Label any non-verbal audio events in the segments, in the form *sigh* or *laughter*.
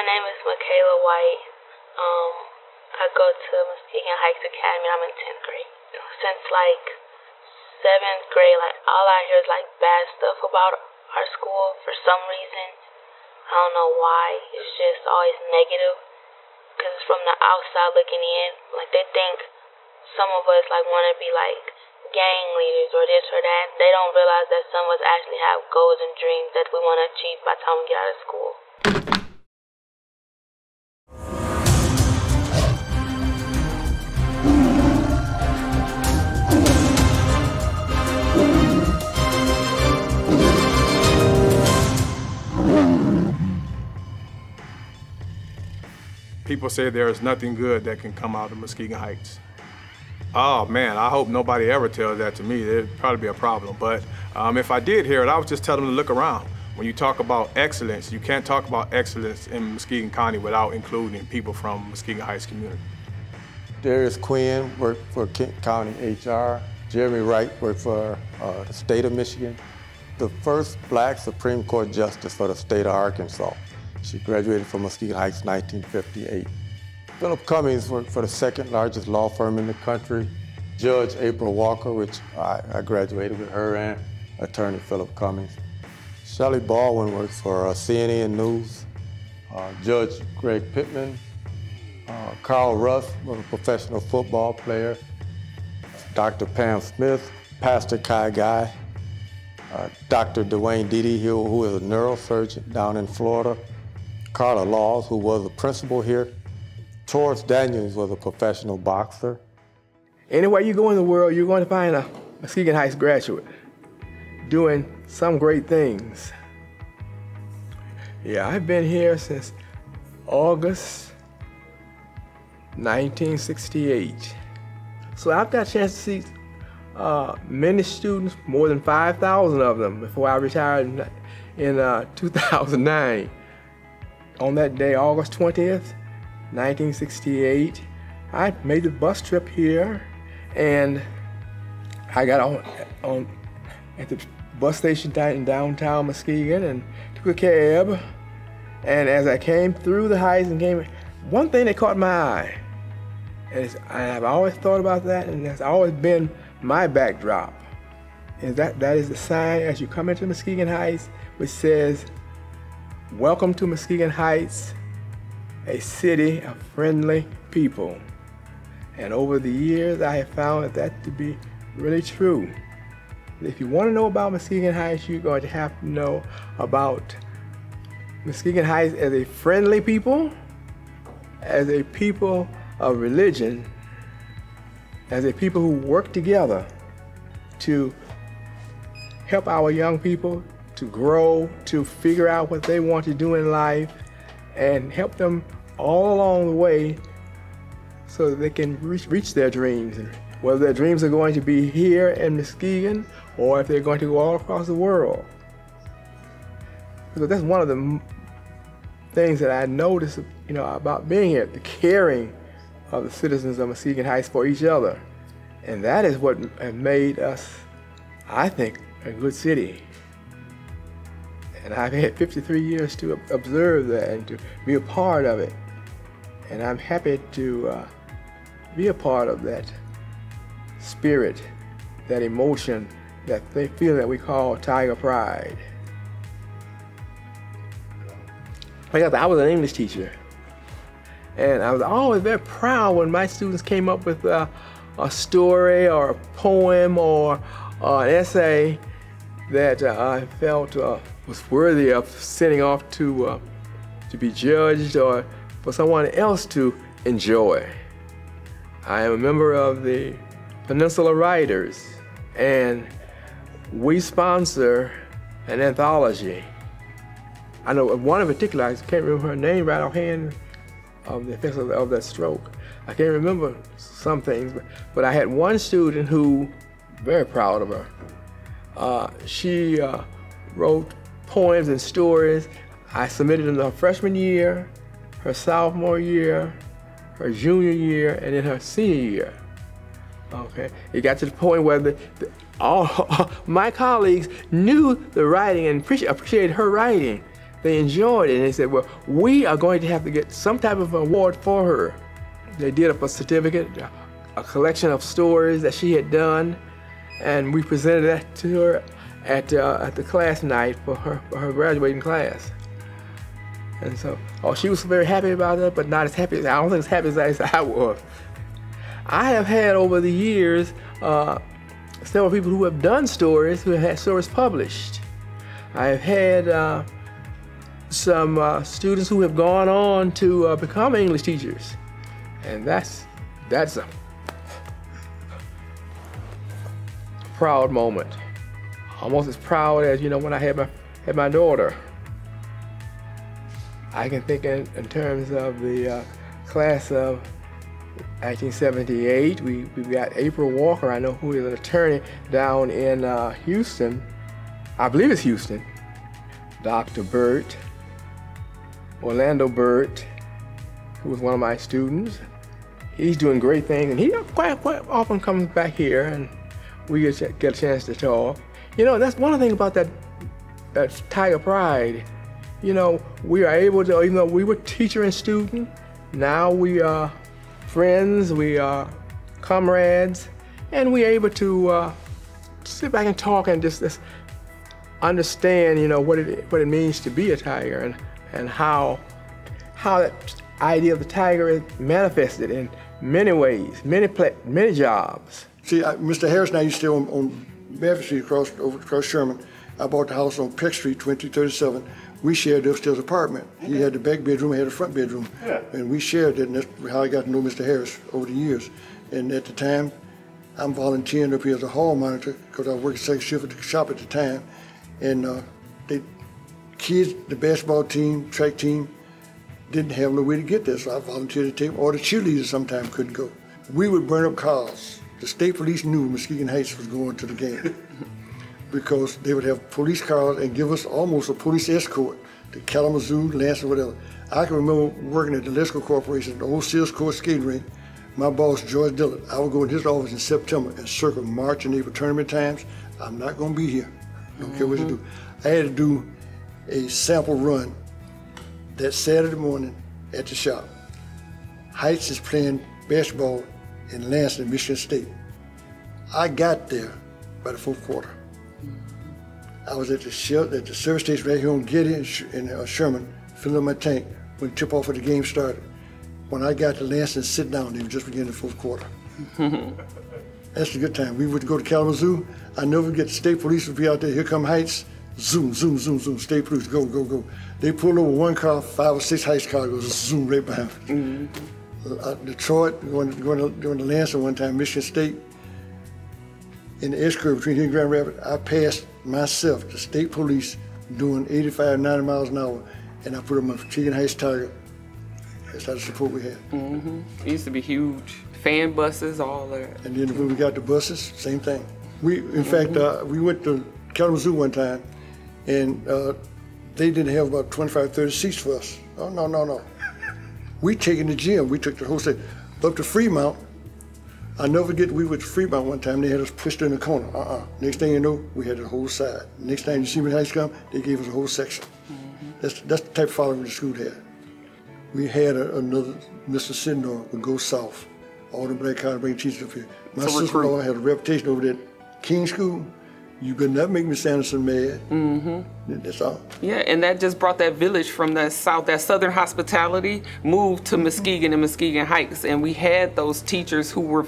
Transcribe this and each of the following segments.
My name is Michaela White. Um, I go to Muskegon Heights Academy. I'm in 10th grade. Since like seventh grade, like all I hear is like bad stuff about our school for some reason. I don't know why. It's just always negative. Cause it's from the outside looking in. Like they think some of us like want to be like gang leaders or this or that. They don't realize that some of us actually have goals and dreams that we want to achieve by the time we get out of school. People say there is nothing good that can come out of Muskegon Heights. Oh man, I hope nobody ever tells that to me. It'd probably be a problem. But um, if I did hear it, I would just tell them to look around. When you talk about excellence, you can't talk about excellence in Muskegon County without including people from Muskegon Heights community. Darius Quinn worked for Kent County HR. Jeremy Wright worked for uh, the state of Michigan. The first black Supreme Court justice for the state of Arkansas. She graduated from Muskegon Heights 1958. Philip Cummings worked for the second largest law firm in the country, Judge April Walker, which I, I graduated with her and attorney Philip Cummings. Shelley Baldwin worked for uh, CNN News. Uh, Judge Greg Pittman. Uh, Carl Russ was a professional football player. Dr. Pam Smith, Pastor Kai Guy, uh, Dr. Dwayne Dede, who, who is a neurosurgeon down in Florida. Carla Laws, who was a principal here. Torrance Daniels was a professional boxer. Anywhere you go in the world, you're going to find a Muskegon Heights graduate doing some great things. Yeah, I've been here since August 1968. So I've got a chance to see uh, many students, more than 5,000 of them, before I retired in, in uh, 2009 on that day, August 20th, 1968, I made the bus trip here and I got on, on at the bus station in downtown Muskegon and took a cab. And as I came through the heights and came, one thing that caught my eye, and I've always thought about that, and that's always been my backdrop, is that that is the sign as you come into Muskegon Heights, which says Welcome to Muskegon Heights, a city of friendly people. And over the years, I have found that to be really true. If you want to know about Muskegon Heights, you're going to have to know about Muskegon Heights as a friendly people, as a people of religion, as a people who work together to help our young people to grow, to figure out what they want to do in life, and help them all along the way so that they can reach, reach their dreams. Whether their dreams are going to be here in Muskegon or if they're going to go all across the world. Because that's one of the things that I noticed, you know, about being here, the caring of the citizens of Muskegon Heights for each other. And that is what made us, I think, a good city. And I've had 53 years to observe that and to be a part of it. And I'm happy to uh, be a part of that spirit, that emotion, that feeling that we call tiger pride. I was an English teacher. And I was always very proud when my students came up with a story or a poem or uh, an essay that uh, I felt uh, was worthy of sending off to, uh, to be judged or for someone else to enjoy. I am a member of the Peninsula Writers, and we sponsor an anthology. I know one in particular, I can't remember her name right offhand of the effects of, of that stroke. I can't remember some things, but, but I had one student who, very proud of her, uh, she uh, wrote poems and stories. I submitted them in her freshman year, her sophomore year, her junior year, and then her senior year. Okay, it got to the point where the, the, all *laughs* my colleagues knew the writing and appreciated her writing, they enjoyed it. And they said, well, we are going to have to get some type of award for her. They did up a certificate, a collection of stories that she had done, and we presented that to her at, uh, at the class night for her, for her graduating class. And so, oh, she was very happy about that, but not as happy. I don't think as happy as I was. I have had over the years uh, several people who have done stories who have had stories published. I have had uh, some uh, students who have gone on to uh, become English teachers, and that's that's a proud moment. Almost as proud as you know when I had my had my daughter. I can think in, in terms of the uh, class of 1978. We, we got April Walker, I know who is an attorney down in uh, Houston. I believe it's Houston. Dr. Burt, Orlando Burt, who was one of my students. He's doing great things, and he quite, quite often comes back here, and we get, get a chance to talk. You know, that's one thing about that, that Tiger Pride. You know, we are able to, even though we were teacher and student, now we are friends, we are comrades, and we're able to uh, sit back and talk and just, just, understand, you know, what it what it means to be a tiger and and how how that idea of the tiger is manifested in many ways, many many jobs. See, I, Mr. Harris and I used to on, on Bedford Street across over across Sherman. I bought the house on Peck Street, 2037 we shared the upstairs apartment. Okay. He had the back bedroom, I had the front bedroom. Yeah. And we shared it, and that's how I got to know Mr. Harris over the years. And at the time, I'm volunteering up here as a hall monitor because I worked second shift at the shop at the time. And uh, they, kids, the basketball team, track team, didn't have no way to get there, so I volunteered to take Or the cheerleaders sometimes couldn't go. We would burn up cars. The state police knew Muskegon Heights was going to the game. *laughs* because they would have police cars and give us almost a police escort to Kalamazoo, Lansing, whatever. I can remember working at the Lisco Corporation, the old Sears Court skating rink. My boss, George Dillard, I would go in his office in September and circle March and April tournament times. I'm not going to be here. Don't mm -hmm. care what you do. I had to do a sample run that Saturday morning at the shop. Heights is playing basketball in Lansing, Michigan State. I got there by the fourth quarter. I was at the, shell, at the service station right here on Getty and, in uh, Sherman, filling up my tank when tip off of the game started. When I got to Lansing, sit down, they were just beginning the fourth quarter. *laughs* That's a good time. We would go to Kalamazoo. I never forget the state police would be out there. Here come Heights. Zoom, zoom, zoom, zoom. State police, go, go, go. They pull over one car, five or six Heights cars goes zoom right behind. Mm -hmm. Uh, Detroit, going, going, to, going to Lansing one time, Michigan State. In the S curve between here and Grand Rapids, I passed myself, the state police, doing 85, 90 miles an hour, and I put them on Muskegon Heights Tiger. That's how the support we had. Mm -hmm. It used to be huge. Fan buses, all that. And then when we got the buses, same thing. We, in mm -hmm. fact, uh, we went to Kalamazoo one time, and uh, they didn't have about 25, 30 seats for us. Oh, no, no, no. We taken the gym. We took the whole state up to Fremont, I never forget we went to Fremont one time, they had us pushed in the corner. Uh-uh. Next thing you know, we had the whole side. Next time you see me high come, they gave us a whole section. Mm -hmm. That's, that's the type of following the school had. We had a, another, Mr. Sindor would go south. All the black college bring teachers up here. My so sister-in-law had a reputation over there at King School. You could not make Miss Anderson mad. Mm-hmm. That's all. Yeah, and that just brought that village from the south, that southern hospitality, moved to Muskegon and Muskegon Heights. And we had those teachers who were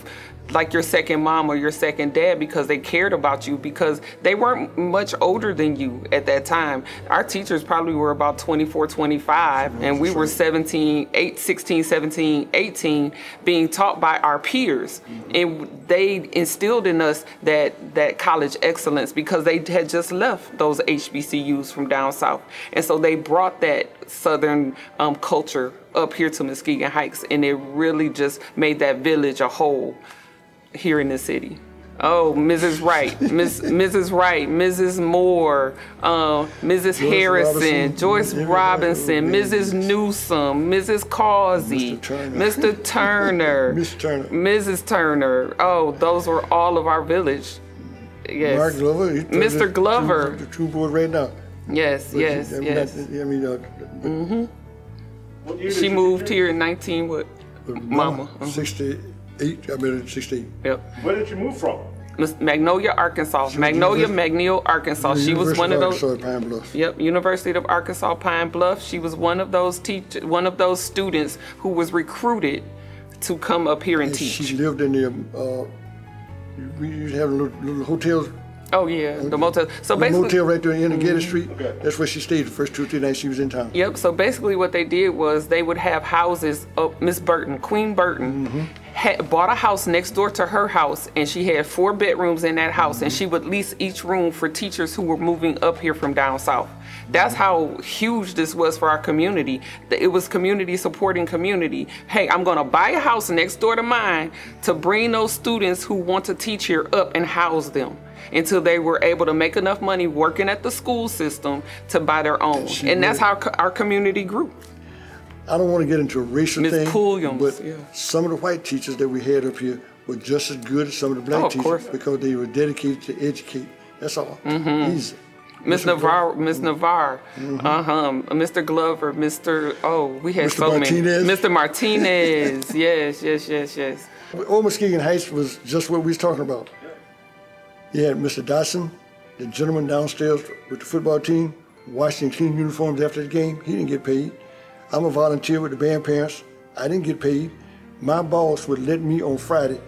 like your second mom or your second dad because they cared about you because they weren't much older than you at that time. Our teachers probably were about 24, 25 and we were 17, 8, 16, 17, 18 being taught by our peers. And they instilled in us that, that college excellence because they had just left those HBCUs from down south. And so they brought that Southern um, culture up here to Muskegon Heights and it really just made that village a whole here in the city. Oh, Mrs. Wright, Miss, *laughs* Mrs. Wright, Mrs. Moore, uh, Mrs. Joyce Harrison, Robinson, Joyce Robinson, Mrs. Newsom, Mrs. Causey, Mr. Turner, Mr. *laughs* Turner, Mrs. Turner. Oh, those were all of our village. Yes. Mark Glover, Mr. Glover, the true board right now. Yes, but yes, mm-hmm. she, yes. I mean, uh, mm-hmm. She moved here in 19 with Mama. 60 eight, I mean, 16. Yep. Where did you move from? Miss Magnolia, Arkansas. She Magnolia, Arkansas. She was one of those. Arkansas, yep, University of Arkansas Pine Bluff. She was one of those teach, one of those students who was recruited to come up here and, and teach. She lived in the. Um, uh, we used to have little, little hotels. Oh yeah, the motel. So the basically, motel right there in the Gator mm -hmm. Street. Okay. That's where she stayed the first two or three nights she was in town. Yep. So basically, what they did was they would have houses of Miss Burton, Queen Burton, mm -hmm had bought a house next door to her house, and she had four bedrooms in that house, and she would lease each room for teachers who were moving up here from down south. That's how huge this was for our community. It was community supporting community. Hey, I'm gonna buy a house next door to mine to bring those students who want to teach here up and house them until they were able to make enough money working at the school system to buy their own. And that's how our community grew. I don't want to get into a racial thing, Pulliams, but yeah. some of the white teachers that we had up here were just as good as some of the black Oh, of teachers course. because they were dedicated to educate. That's all. Mm-hmm. Easy. Miss. Navarre, Miss mm-hmm. Navarre, mm-hmm. uh huh, Mr. Glover, Mr. Oh, we had Mr. so Martinez. many. Mr. Martinez, *laughs* yes, yes, yes, yes. Old Muskegon Heights was just what we was talking about. You had Mr. Dotson, the gentleman downstairs with the football team, washing clean uniforms after the game. He didn't get paid. I'm a volunteer with the band parents. I didn't get paid. My boss would let me on Friday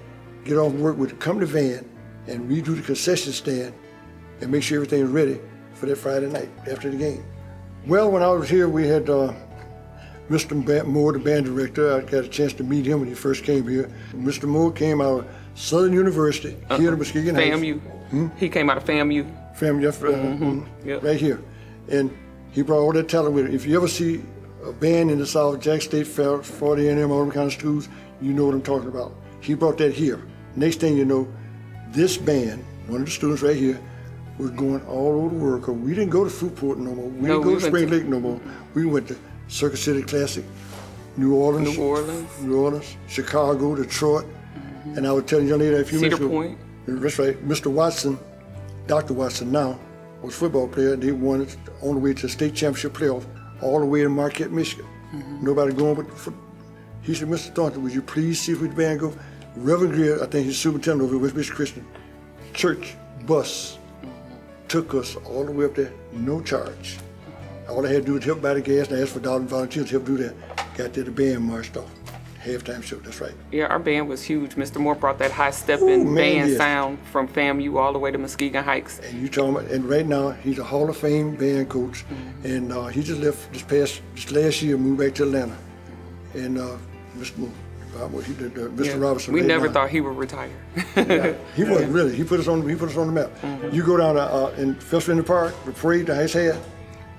get off work with the company van and redo the concession stand and make sure everything was ready for that Friday night after the game. Well, when I was here, we had uh, Mr. Moore, the band director. I got a chance to meet him when he first came here. Mr. Moore came out of Southern University here in Muskegon Heights. FAMU. He came out of FAMU. Family, uh, mhm, Yep. right here. And he brought all that talent with him. If you ever see a band in the South, Jack State, Fair, 40 A&M, all them of schools, you know what I'm talking about. He brought that here. Next thing you know, this band, one of the students right here, was going all over the world. 'cause we didn't go to Fruitport no more. We No, didn't go we to Spring to- Lake no more. We went to Circle City Classic, New Orleans, New Orleans. New Orleans, Chicago, Detroit. Mm-hmm. And I was telling young lady a few Cedar minutes ago, Point. that's right, Mr. Watson, Dr. Watson now, was a football player. They won it on the way to the state championship playoff, all the way to Marquette, Michigan. Mm-hmm. Nobody going but foot. He said, Mr. Thornton, would you please see if we band go? Reverend Greer, I think he's superintendent over West Michigan Christian, church bus mm-hmm. took us all the way up there, no charge. Mm-hmm. All I had to do was help buy the gas, and I asked for dollar volunteers to help do that. Got there, the band marched off. Halftime show, that's right. Yeah, our band was huge. Mr. Moore brought that high stepping band yes. sound from FAMU all the way to Muskegon Heights. And you talking about, and right now he's a Hall of Fame band coach, and uh, he just left this past this last year, moved back to Atlanta, and uh, Mr. Moore. uh, well, he did, uh, Mr. Yeah. Robinson. we never now. thought he would retire. he *laughs* wasn't really. He put us on. He put us on the map. Mm-hmm. You go down uh, uh, in Festival in the Park, the parade the Heights had.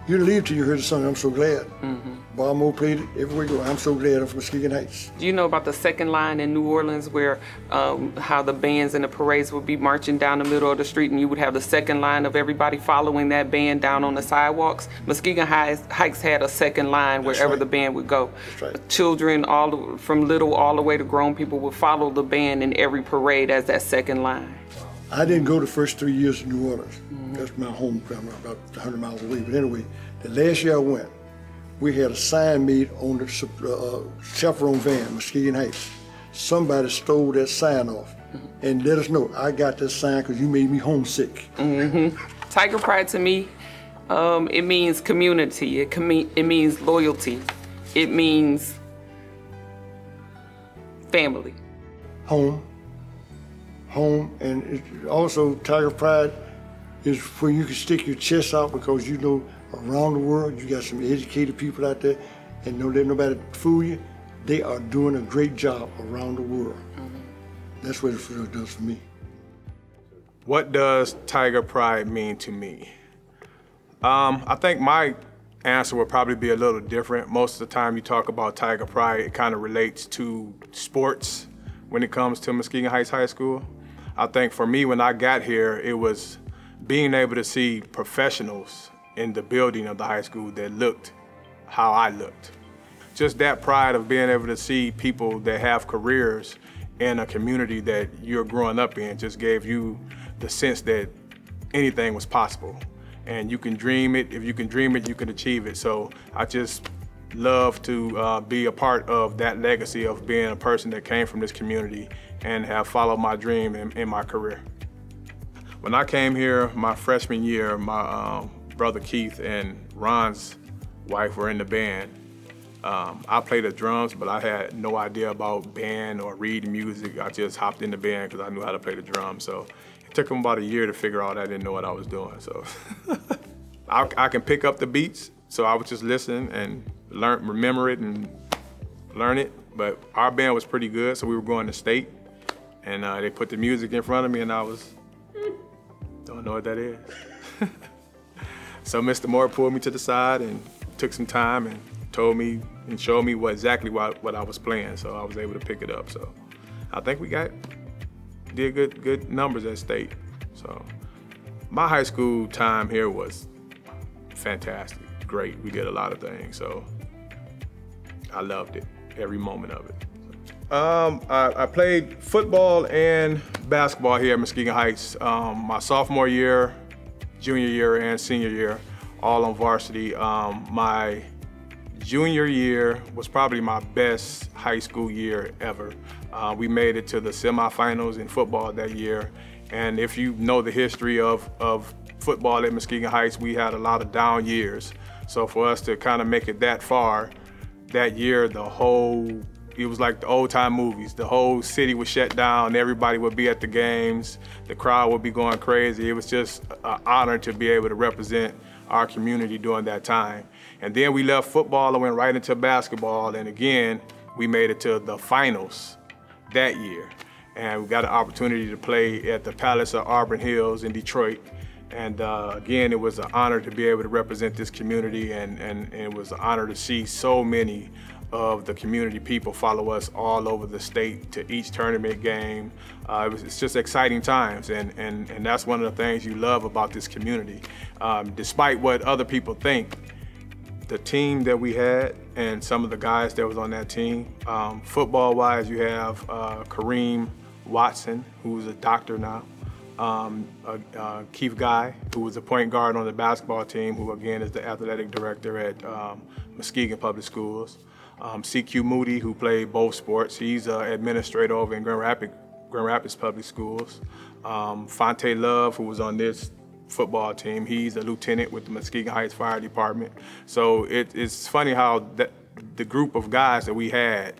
You leave till you hear the song. I'm so glad. Mm-hmm. Bob Moore played it everywhere you go. I'm so glad I'm from Muskegon Heights. Do you know about the second line in New Orleans where um, how the bands and the parades would be marching down the middle of the street and you would have the second line of everybody following that band down on the sidewalks? Muskegon Heights, had a second line wherever right. the band would go. That's right. Children all from little all the way to grown people would follow the band in every parade as that second line. I didn't go the first three years in New Orleans. That's my home, about 100 miles away. But anyway, the last year I went, we had a sign meet on the sup- uh, chaperone van, Muskegon Heights. Somebody stole that sign off and let us know I got that sign because you made me homesick. Tiger Pride to me, um, it means community. It, com- it means loyalty. It means family. home, home, and it also Tiger Pride is where you can stick your chest out because you know around the world you got some educated people out there, and don't let nobody fool you. They are doing a great job around the world. That's what it does for me. What does Tiger Pride mean to me? Um, I think my answer would probably be a little different. Most of the time you talk about Tiger Pride, it kind of relates to sports when it comes to Muskegon Heights High School. I think for me, when I got here, it was being able to see professionals in the building of the high school that looked how I looked. Just that pride of being able to see people that have careers in a community that you're growing up in just gave you the sense that anything was possible. and you can dream it. If you can dream it, you can achieve it. So I just love to uh, be a part of that legacy of being a person that came from this community and have followed my dream in, in my career. When I came here my freshman year, my um, brother Keith and Ron's wife were in the band. Um, I played the drums, but I had no idea about band or reading music. I just hopped in the band because I knew how to play the drums. So it took them about a year to figure out I didn't know what I was doing. So *laughs* I, I, can pick up the beats, so I would just listen and learn, remember it and learn it. But our band was pretty good, so we were going to state, and uh, they put the music in front of me, and I was don't know what that is. *laughs* so Mr. Moore pulled me to the side and took some time and told me and showed me what exactly what, what I was playing. So I was able to pick it up. So I think we got did good good numbers at state. So my high school time here was fantastic, great. We did a lot of things. So I loved it, every moment of it. Um, I, I, played football and basketball here at Muskegon Heights. Um, my sophomore year, junior year, and senior year, all on varsity. Um, my junior year was probably my best high school year ever. Uh, we made it to the semifinals in football that year. And if you know the history of, of football at Muskegon Heights, we had a lot of down years. So for us to kind of make it that far, that year, the whole it was like the old time movies. The whole city was shut down. Everybody would be at the games. The crowd would be going crazy. It was just an honor to be able to represent our community during that time. And then we left football and went right into basketball. And again, we made it to the finals that year. And we got an opportunity to play at the Palace of Auburn Hills in Detroit. And uh, again, it was an honor to be able to represent this community, and, and, and it was an honor to see so many of the community people follow us all over the state to each tournament game. Uh, it was, it's just exciting times, and, and, and that's one of the things you love about this community. Um, despite what other people think, the team that we had and some of the guys that was on that team, um, football-wise, you have uh, Kareem Watson, who's a doctor now, um, uh, uh, Keith Guy, who was a point guard on the basketball team, who again is the athletic director at um, Muskegon Public Schools. Um, CQ Moody, who played both sports, he's an administrator over in Grand Rapids, Grand Rapids Public Schools. Um, Fonte Love, who was on this football team, he's a lieutenant with the Muskegon Heights Fire Department. So it, it's funny how that, the group of guys that we had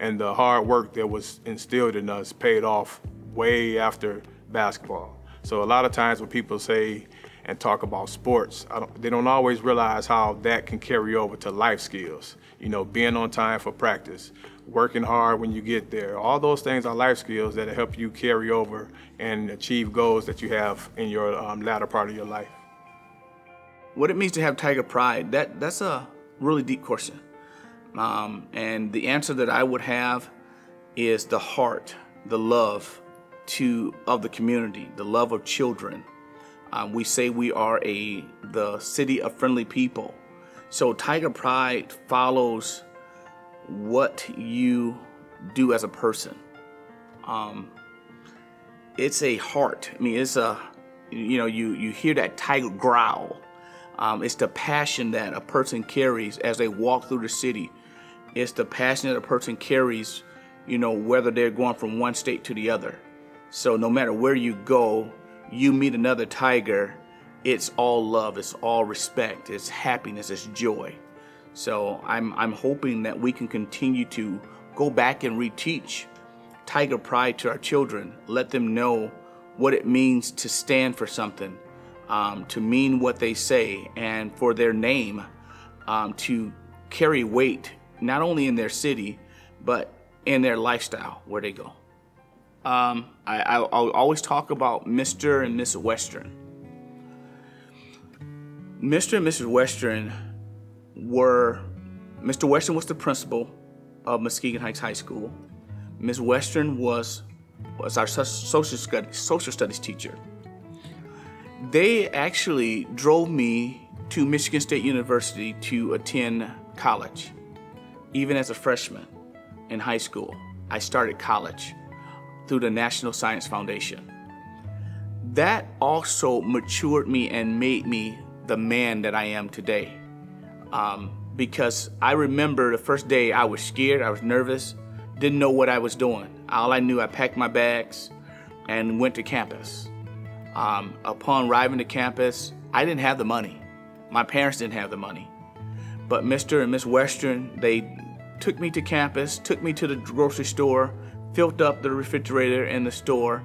and the hard work that was instilled in us paid off way after basketball. So a lot of times when people say and talk about sports, don't, they don't always realize how that can carry over to life skills you know, being on time for practice, working hard when you get there. All those things are life skills that help you carry over and achieve goals that you have in your um, latter part of your life. What it means to have Tiger Pride, that, that's a really deep question. Um, and the answer that I would have is the heart, the love to of the community, the love of children. Um, we say we are a the city of friendly people. So Tiger Pride follows what you do as a person. Um, it's a heart. I mean, it's a, you know, you, you hear that tiger growl. Um, it's the passion that a person carries as they walk through the city. It's the passion that a person carries, you know, whether they're going from one state to the other. So no matter where you go, you meet another tiger it's all love, it's all respect, it's happiness, it's joy. So I'm, I'm hoping that we can continue to go back and reteach Tiger Pride to our children, let them know what it means to stand for something, um, to mean what they say, and for their name um, to carry weight, not only in their city, but in their lifestyle where they go. Um, I, will always talk about Mr. and Miss Western. Mr. and Mrs. Western were, Mr. Western was the principal of Muskegon Heights High School. Ms. Western was, was our social studies, social studies teacher. They actually drove me to Michigan State University to attend college, even as a freshman in high school. I started college through the National Science Foundation. That also matured me and made me the man that I am today. Um, because I remember the first day I was scared, I was nervous, didn't know what I was doing. All I knew, I packed my bags and went to campus. Um, upon arriving to campus, I didn't have the money. My parents didn't have the money. But Mr. and Miss Western, they took me to campus, took me to the grocery store, filled up the refrigerator in the store,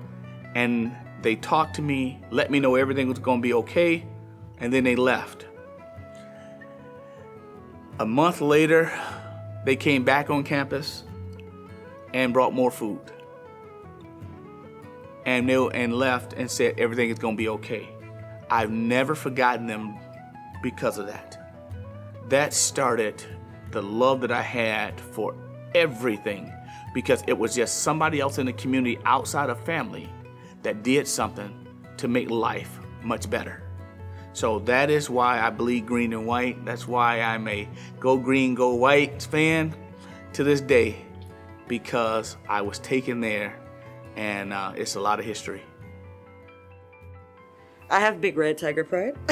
and they talked to me, let me know everything was going to be okay, and then they left. A month later, they came back on campus and brought more food. And they and left and said everything is going to be okay. I've never forgotten them because of that. That started the love that I had for everything because it was just somebody else in the community outside of family that did something to make life much better. So that is why I bleed green and white. That's why I'm a go green, go white fan to this day because I was taken there and uh, it's a lot of history. I have big red tiger pride. *laughs*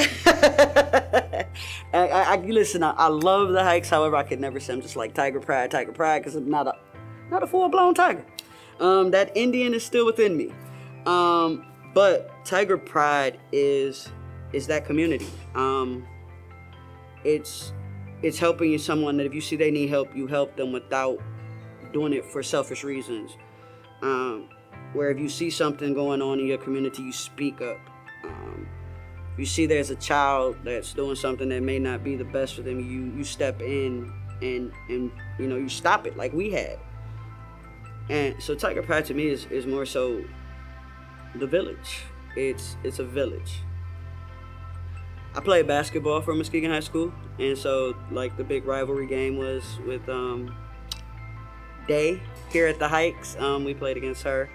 I, I, listen. I, I, love the Heights. However, I could never say I'm just like tiger pride, tiger pride, because I'm not a not a full blown tiger. Um, that Indian is still within me. Um, but tiger pride is is that community. Um, it's it's helping you someone that if you see they need help, you help them without doing it for selfish reasons. Um, where if you see something going on in your community, you speak up um, you see there's a child that's doing something that may not be the best for them, you you step in and and you know you stop it like we had. And so Tiger Pride to me is, is more so the village. It's it's a village. I played basketball for Muskegon High School, and so like the big rivalry game was with um, Day here at the Heights. Um, we played against her,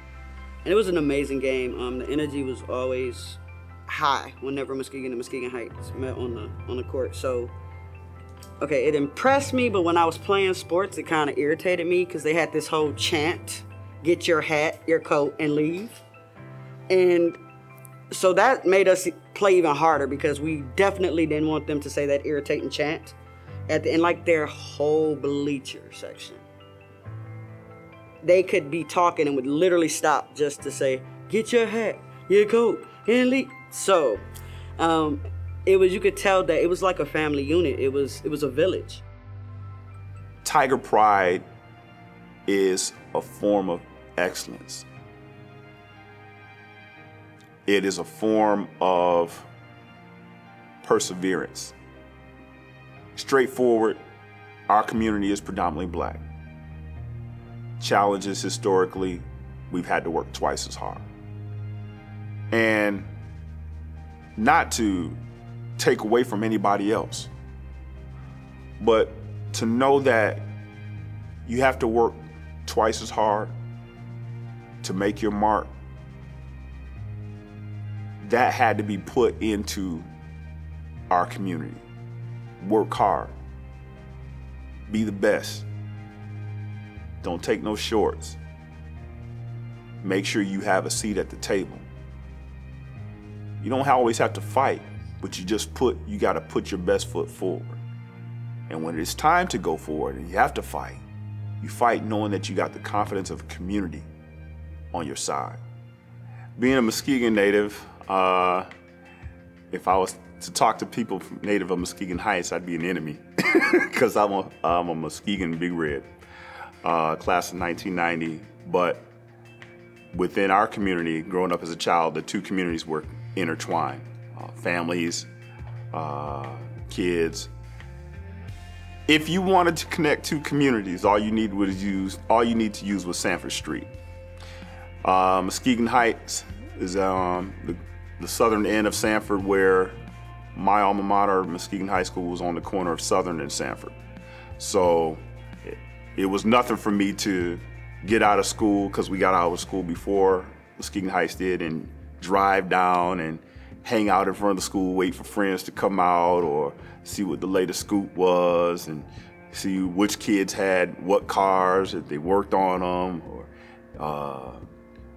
and it was an amazing game. Um, the energy was always high whenever Muskegon and Muskegon Heights met on the on the court. So, okay, it impressed me, but when I was playing sports, it kind of irritated me because they had this whole chant: "Get your hat, your coat, and leave." And so that made us play even harder because we definitely didn't want them to say that irritating chant at the end, like their whole bleacher section. They could be talking and would literally stop just to say, "Get your hat, your coat, and leave." So, um, it was you could tell that it was like a family unit. It was it was a village. Tiger Pride is a form of excellence. It is a form of perseverance. Straightforward, our community is predominantly black. Challenges historically, we've had to work twice as hard. And not to take away from anybody else, but to know that you have to work twice as hard to make your mark. That had to be put into our community. Work hard. Be the best. Don't take no shorts. Make sure you have a seat at the table. You don't always have to fight, but you just put, you got to put your best foot forward. And when it's time to go forward and you have to fight, you fight knowing that you got the confidence of a community on your side. Being a Muskegon native, uh, if I was to talk to people native of Muskegon Heights, I'd be an enemy *laughs* because I'm a, I'm a Muskegon Big Red, uh, class of 1990. But within our community, growing up as a child, the two communities were intertwined. Uh, families, uh, kids. If you wanted to connect two communities, all you need was use all you need to use was Sanford Street. Uh, Muskegon Heights is um, the, the southern end of Sanford, where my alma mater, Muskegon High School, was on the corner of Southern and Sanford. So it, it was nothing for me to get out of school because we got out of school before Muskegon Heights did, and drive down and hang out in front of the school, wait for friends to come out or see what the latest scoop was and see which kids had what cars, if they worked on them, or uh,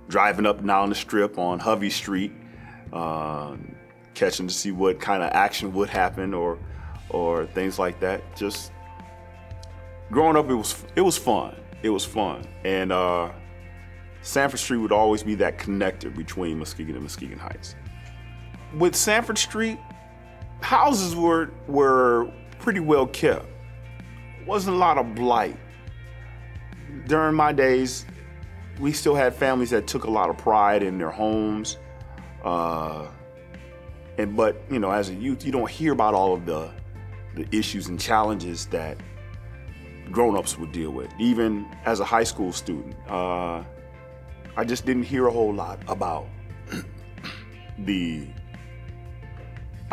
driving up and down the strip on Hovey Street, uh, catching to see what kind of action would happen or or things like that. Just growing up, it was it was fun. It was fun, and uh, Sanford Street would always be that connector between Muskegon and Muskegon Heights. With Sanford Street, houses were were pretty well kept. Wasn't a lot of blight. During my days, we still had families that took a lot of pride in their homes. Uh, and but you know, as a youth, you don't hear about all of the the issues and challenges that grown-ups would deal with. Even as a high school student, uh, I just didn't hear a whole lot about *clears throat* the,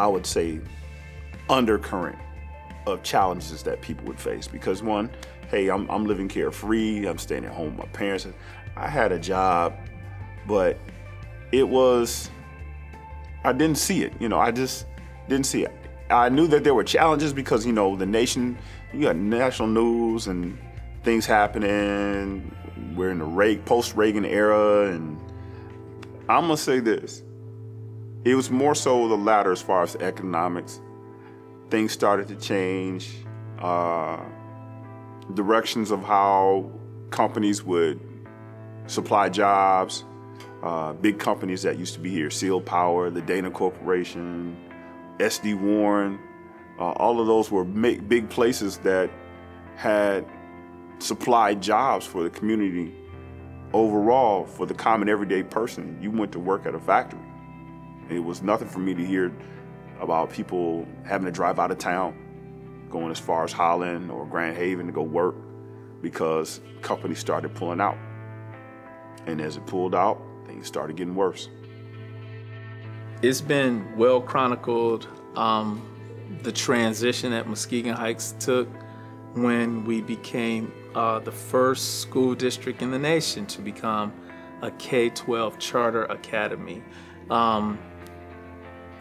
I would say, undercurrent of challenges that people would face. Because one, hey, I'm, I'm living carefree, I'm staying at home with my parents. I had a job, but it was, I didn't see it. You know, I just didn't see it. I knew that there were challenges because, you know, the nation, you got national news and things happening. We're in the post Reagan era. And I'm going to say this it was more so the latter as far as economics. Things started to change. Uh, directions of how companies would supply jobs. Uh, big companies that used to be here, Sealed Power, the Dana Corporation, SD Warren, uh, all of those were big places that had supplied jobs for the community overall for the common everyday person. You went to work at a factory. It was nothing for me to hear about people having to drive out of town, going as far as Holland or Grand Haven to go work because companies started pulling out. And as it pulled out, things started getting worse. It's been well chronicled um, the transition that Muskegon Heights took when we became uh, the first school district in the nation to become a K 12 charter academy. Um,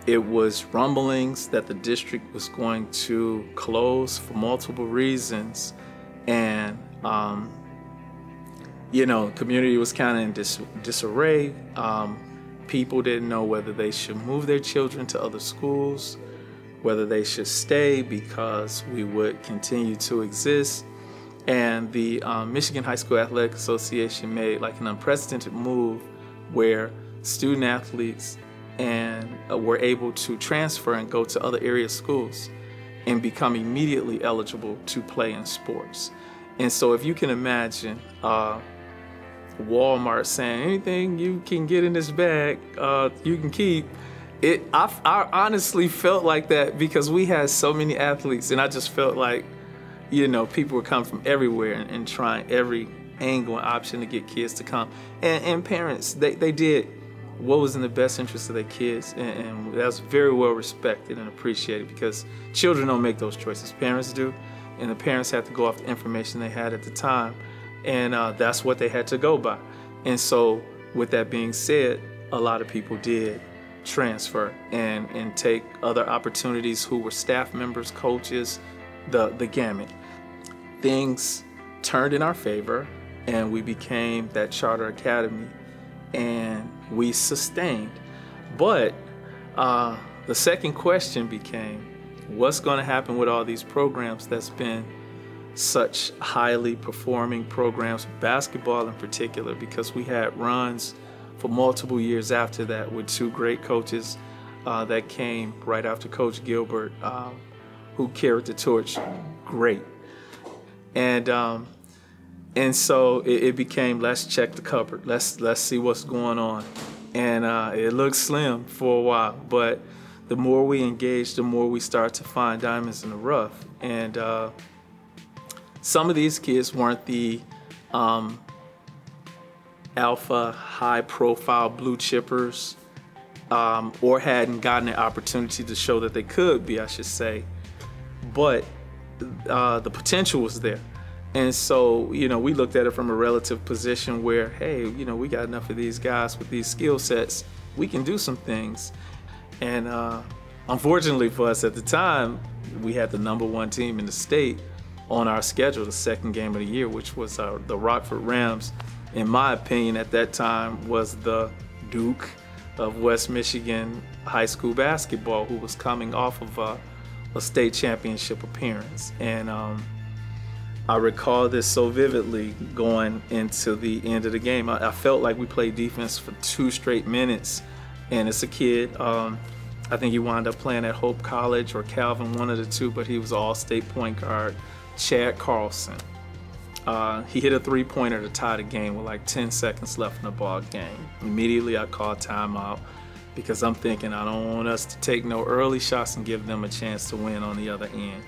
it was rumblings that the district was going to close for multiple reasons, and um, you know, community was kind of in dis- disarray. Um, people didn't know whether they should move their children to other schools, whether they should stay because we would continue to exist. And the um, Michigan High School Athletic Association made like an unprecedented move where student athletes and uh, were able to transfer and go to other area schools and become immediately eligible to play in sports. And so if you can imagine uh, Walmart saying anything you can get in this bag, uh, you can keep. It, I, I honestly felt like that because we had so many athletes, and I just felt like, you know, people were coming from everywhere and, and trying every angle and option to get kids to come. And, and parents, they, they did what was in the best interest of their kids, and, and that was very well respected and appreciated because children don't make those choices, parents do, and the parents have to go off the information they had at the time and uh, that's what they had to go by. And so, with that being said, a lot of people did transfer and and take other opportunities who were staff members, coaches, the the gamut. Things turned in our favor, and we became that charter academy, and we sustained. But uh, the second question became, what's going to happen with all these programs that's been such highly performing programs, basketball in particular, because we had runs for multiple years after that with two great coaches uh, that came right after Coach Gilbert, um, who carried the torch great. And um, and so it, it, became let's check the cupboard, let's let's see what's going on, and uh, it looked slim for a while, but the more we engage, the more we start to find diamonds in the rough, and. Uh, some of these kids weren't the um, alpha, high profile blue chippers um, or hadn't gotten an opportunity to show that they could be, I should say. But uh, the potential was there. And so, you know, we looked at it from a relative position where, hey, you know, we got enough of these guys with these skill sets. We can do some things. And uh, unfortunately for us at the time, we had the number one team in the state on our schedule the second game of the year, which was the Rockford Rams. In my opinion, at that time, was the Duke of West Michigan high school basketball who was coming off of a, a state championship appearance. And um, I recall this so vividly going into the end of the game. I, I, felt like we played defense for two straight minutes. And as a kid, um, I think he wound up playing at Hope College or Calvin, one of the two, but he was all state point guard, Chad Carlson. Uh, he hit a three pointer to tie the game with like 10 seconds left in the ball game. Immediately, I called timeout because I'm thinking I don't want us to take no early shots and give them a chance to win on the other end.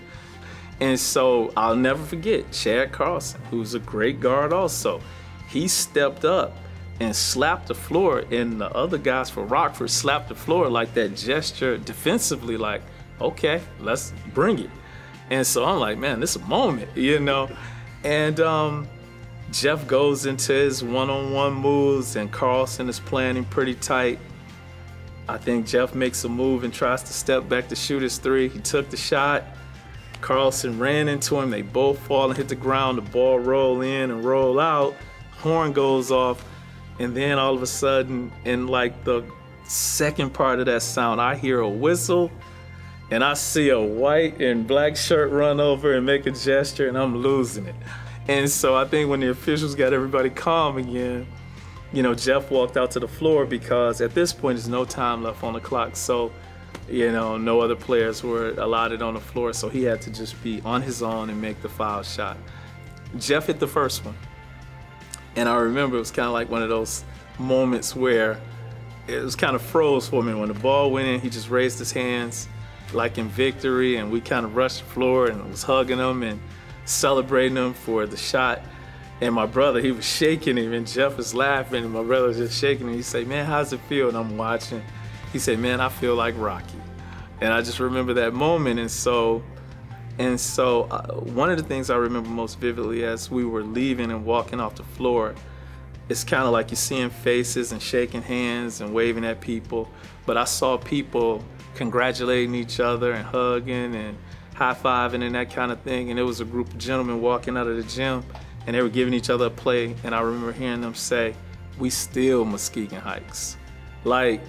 And so I'll never forget Chad Carlson, who's a great guard also. He stepped up and slapped the floor, and the other guys for Rockford slapped the floor like that gesture defensively, like, okay, let's bring it. And so I'm like, man, this is a moment, *laughs* you know? And um, Jeff goes into his one on one moves, and Carlson is planning pretty tight. I think Jeff makes a move and tries to step back to shoot his three. He took the shot Carlson ran into him. They both fall and hit the ground. The ball roll in and roll out. Horn goes off. And then all of a sudden, in like the second part of that sound, I hear a whistle and I see a white and black shirt run over and make a gesture and I'm losing it. And so I think when the officials got everybody calm again, you know, Jeff walked out to the floor because at this point there's no time left on the clock. So you know, no other players were allotted on the floor, so he had to just be on his own and make the foul shot. Jeff hit the first one. And I remember it was kind of like one of those moments where it was kind of froze for me. When the ball went in, he just raised his hands like in victory, and we kind of rushed the floor and was hugging him and celebrating him for the shot. And my brother, he was shaking him, and Jeff was laughing, and my brother was just shaking him. He said, Man, how's it feel? And I'm watching. He said, Man, I feel like Rocky. And I just remember that moment. And so, and so uh, one of the things I remember most vividly as we were leaving and walking off the floor, it's kind of like you're seeing faces and shaking hands and waving at people. But I saw people congratulating each other and hugging and high fiving and that kind of thing. And it was a group of gentlemen walking out of the gym and they were giving each other a play. And I remember hearing them say, We still Muskegon Heights. Like,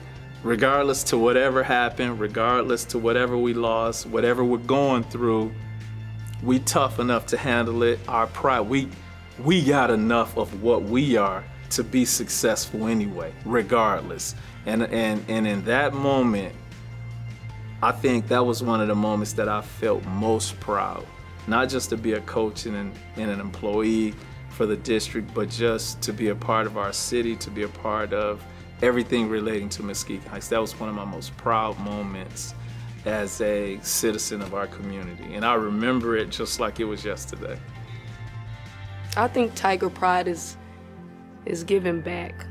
regardless to whatever happened, regardless to whatever we lost, whatever we're going through, we tough enough to handle it. Our pride, we we got enough of what we are to be successful anyway, regardless. And and and in that moment, I think that was one of the moments that I felt most proud. Not just to be a coach and an, and an employee for the district, but just to be a part of our city, to be a part of everything relating to Muskegon Heights. That was one of my most proud moments as a citizen of our community. And I remember it just like it was yesterday. I think Tiger Pride is is giving back.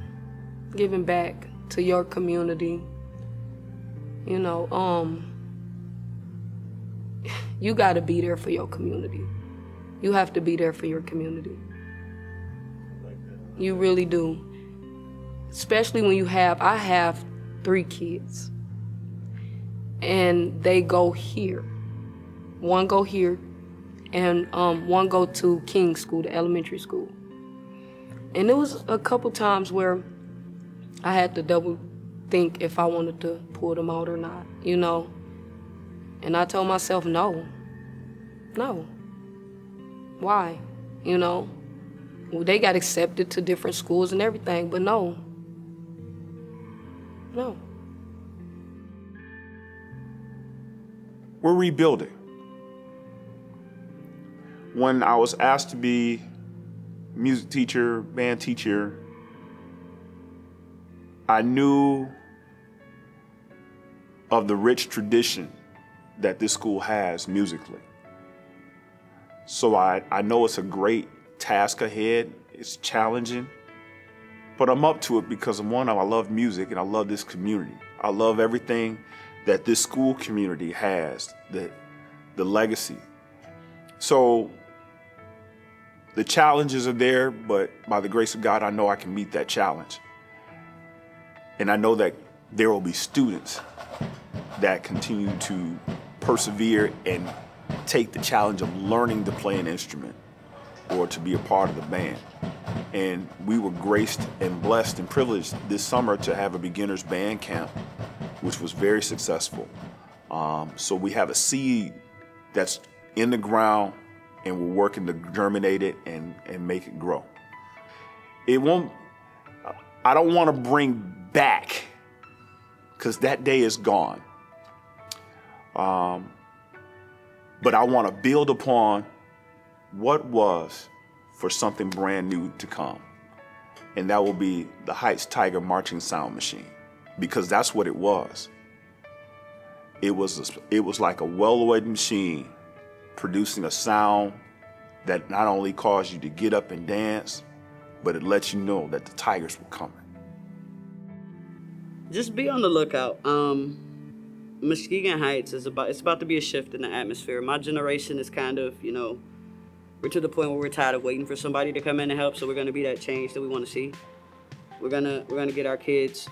Giving back to your community. You know, um *laughs* you got to be there for your community. You have to be there for your community. You really do especially when you have I have three kids and they go here. One go here and um, one go to King School, the elementary school. And it was a couple times where I had to double think if I wanted to pull them out or not, you know. And I told myself, no, no. Why? You know, well, they got accepted to different schools and everything, but no, no. We're rebuilding. When I was asked to be music teacher, band teacher, I knew of the rich tradition that this school has musically. So I, I know it's a great task ahead. It's challenging. But I'm up to it because I'm one, of I love music and I love this community. I love everything that this school community has, the, the legacy. So the challenges are there, but by the grace of God, I know I can meet that challenge. And I know that there will be students that continue to persevere and take the challenge of learning to play an instrument or to be a part of the band. And we were graced and blessed and privileged this summer to have a beginner's band camp, which was very successful. Um, so we have a seed that's in the ground and we're working to germinate it and, and make it grow. It won't, I don't want to bring back, because that day is gone. Um, but I want to build upon what was for something brand new to come. And that will be the Heights Tiger Marching Sound Machine, because that's what it was. It was, a, it was like a well-oiled machine producing a sound that not only caused you to get up and dance, but it lets you know that the Tigers were coming. Just be on the lookout. Um, Muskegon Heights is about it's about to be a shift in the atmosphere. My generation is kind of, you know, we're to the point where we're tired of waiting for somebody to come in and help, so we're gonna be that change that we wanna see. We're gonna we're gonna get our kids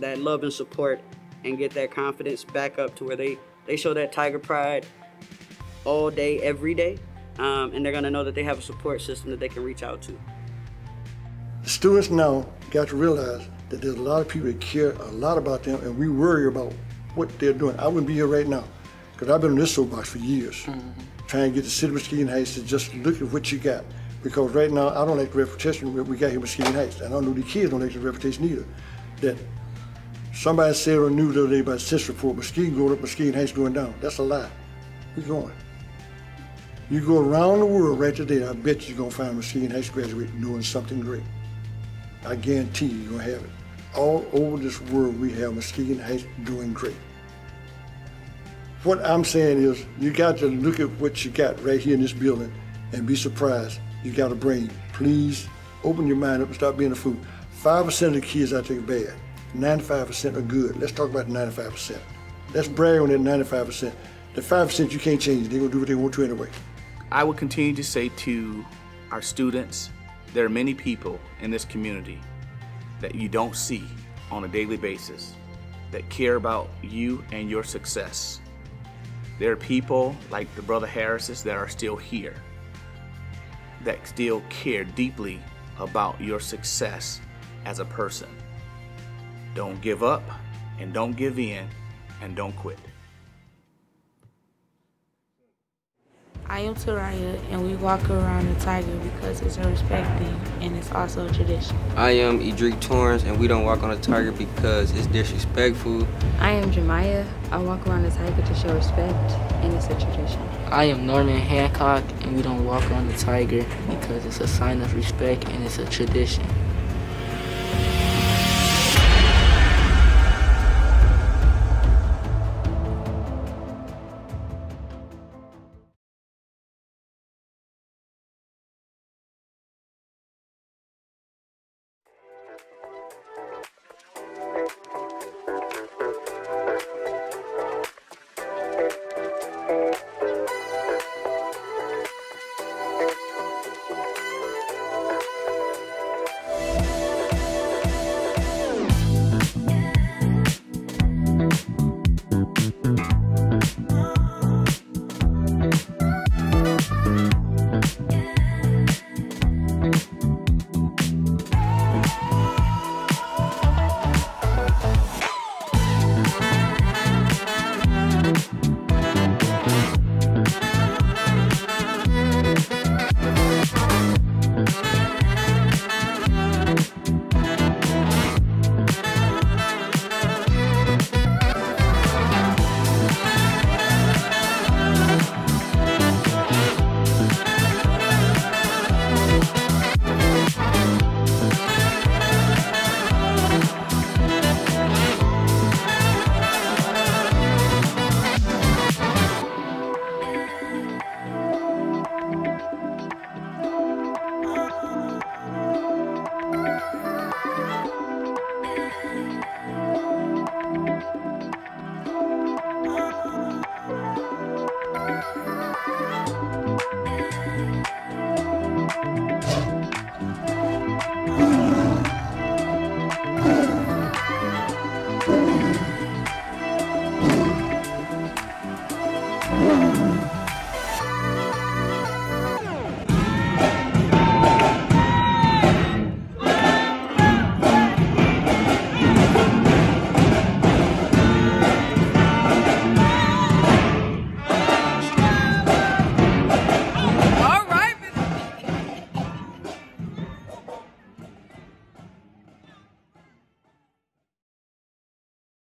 that love and support and get that confidence back up to where they, they show that tiger pride all day, every day. Um, and they're gonna know that they have a support system that they can reach out to. The students now got to realize that there's a lot of people that care a lot about them and we worry about what they're doing. I wouldn't be here right now because I've been in this soapbox for years mm -hmm. Trying to get the city of Muskegon Heights to just look at what you got. Because right now, I don't like the reputation we got here in Muskegon Heights. And I don't know the kids don't like the reputation either. That somebody said on the news the other day about CIS report, Muskegon going up, Muskegon Heights going down. That's a lie. We're going. You go around the world right today, I bet you're gonna find Muskegon Heights graduate doing something great. I guarantee you, you're gonna have it. All over this world, we have Muskegon Heights doing great. What I'm saying is, you got to look at what you got right here in this building and be surprised. You got a brain. Please open your mind up and stop being a fool. 5% of the kids out there are bad. 95% are good. Let's talk about the 95%. Let's brag on that 95%. The 5% you can't change. They're going to do what they want to anyway. I would continue to say to our students, there are many people in this community that you don't see on a daily basis that care about you and your success. There are people like the Brother Harrises that are still here that still care deeply about your success as a person. Don't give up and don't give in and don't quit. I am Taraya, and we walk around the tiger because it's a respect thing and it's also a tradition. I am Edric Torrance, and we don't walk on the tiger because it's disrespectful. I am Jemiah. I walk around the tiger to show respect, and it's a tradition. I am Norman Hancock, and we don't walk on the tiger because it's a sign of respect and it's a tradition.